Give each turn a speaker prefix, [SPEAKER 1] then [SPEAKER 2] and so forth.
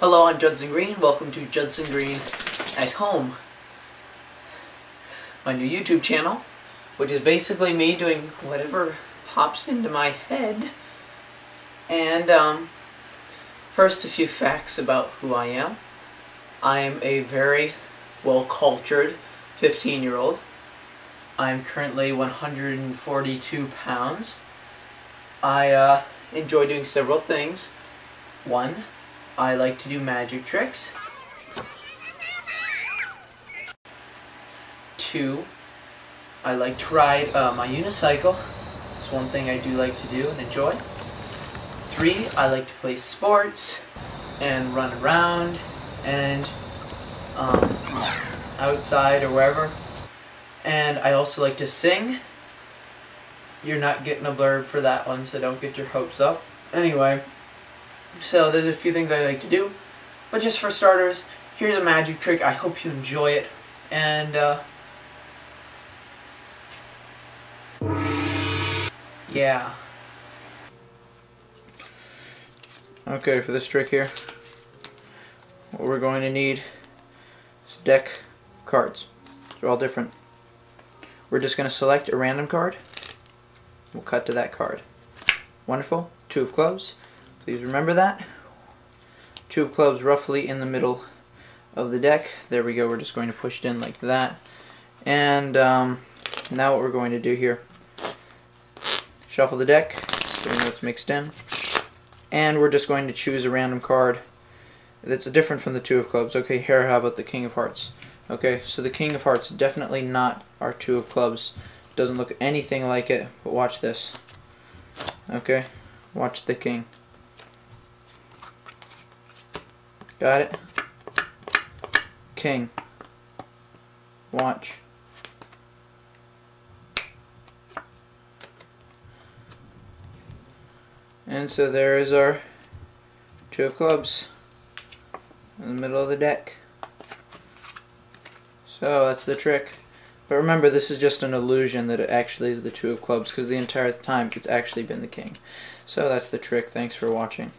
[SPEAKER 1] Hello, I'm Judson Greene. Welcome to Judson Greene at Home, my new YouTube channel, which is basically me doing whatever pops into my head. And um, first, a few facts about who I am. I am a very well-cultured 15-year-old. I am currently 142 pounds. I uh, enjoy doing several things. One, I like to do magic tricks. Two, I like to ride uh, my unicycle. It's one thing I do like to do and enjoy. Three, I like to play sports and run around and um, outside or wherever. And I also like to sing. You're not getting a blurb for that one, so don't get your hopes up. Anyway, so there's a few things I like to do. But just for starters, here's a magic trick. I hope you enjoy it. And, uh, yeah. Okay, for this trick here, what we're going to need is a deck of cards. They're all different. We're just going to select a random card. We'll cut to that card. Wonderful. Two of clubs. Please remember that. Two of clubs roughly in the middle of the deck. There we go. We're just going to push it in like that. And um, now what we're going to do here. Shuffle the deck so know it's mixed in. And we're just going to choose a random card that's different from the Two of Clubs. Okay, here how about the King of Hearts? Okay, so the King of Hearts definitely not our Two of Clubs. Doesn't look anything like it, but watch this. Okay, watch the King. Got it? King. Watch. And so there is our two of clubs in the middle of the deck. So that's the trick. But remember, this is just an illusion that it actually is the two of clubs because the entire time it's actually been the king. So that's the trick. Thanks for watching.